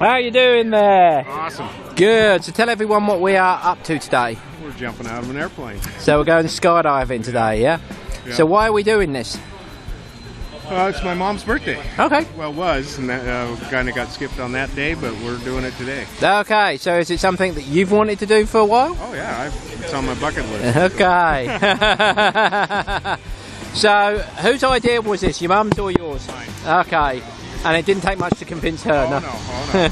How are you doing there? Awesome. Good. So tell everyone what we are up to today. We're jumping out of an airplane. So we're going skydiving today, yeah? Yeah. So why are we doing this? Uh, it's my mom's birthday. Okay. Well, it was, and that uh, kind of got skipped on that day, but we're doing it today. Okay. So is it something that you've wanted to do for a while? Oh yeah, I've, it's on my bucket list. Okay. so whose idea was this? Your mum's or yours? Mine. Okay. And it didn't take much to convince her, Oh no? no, oh no.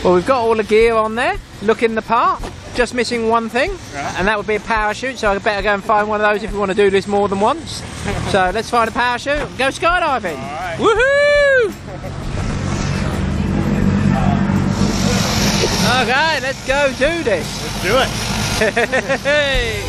Oh, well, we've got all the gear on there, looking the part. Just missing one thing, Yeah. and that would be a parachute. So I better go and find one of those if we want to do this more than once. so let's find a parachute. and Go skydiving. Right. Woohoo! okay, let's go do this. Let's do it.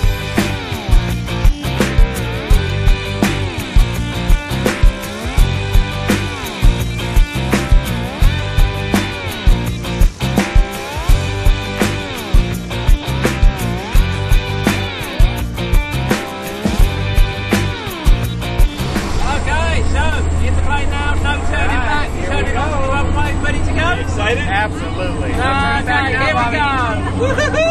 Absolutely. Okay, here we go.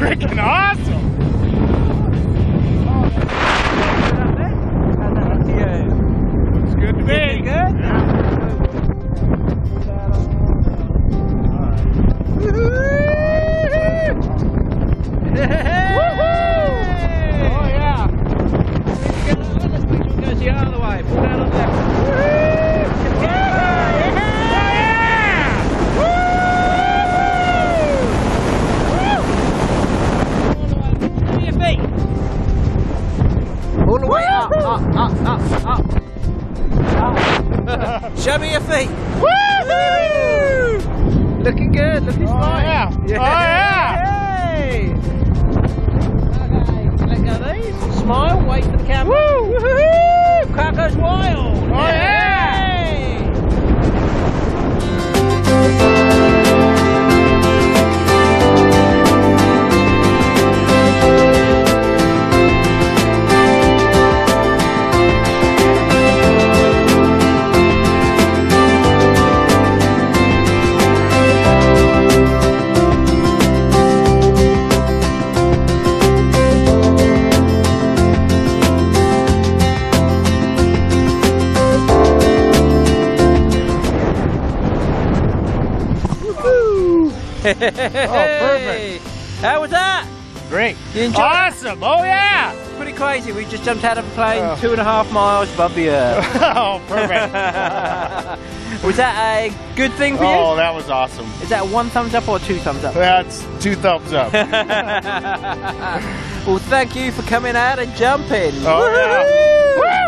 freaking awesome. Looking good, looking oh, smart. yeah. Oh, yeah. Hey. Okay, let go of these. Smile, wait for the camera. Woo! Woohoo! Crowd goes wild. Oh, yeah. Hey. Oh, perfect. How was that? Great. You enjoyed it? Awesome. Oh yeah. Pretty crazy. We just jumped out of a plane Oh. two and a half miles above the earth. oh, perfect. was that a good thing for oh, you? Oh, that was awesome. Is that one thumbs up or two thumbs up? That's two thumbs up. well, thank you for coming out and jumping. Oh!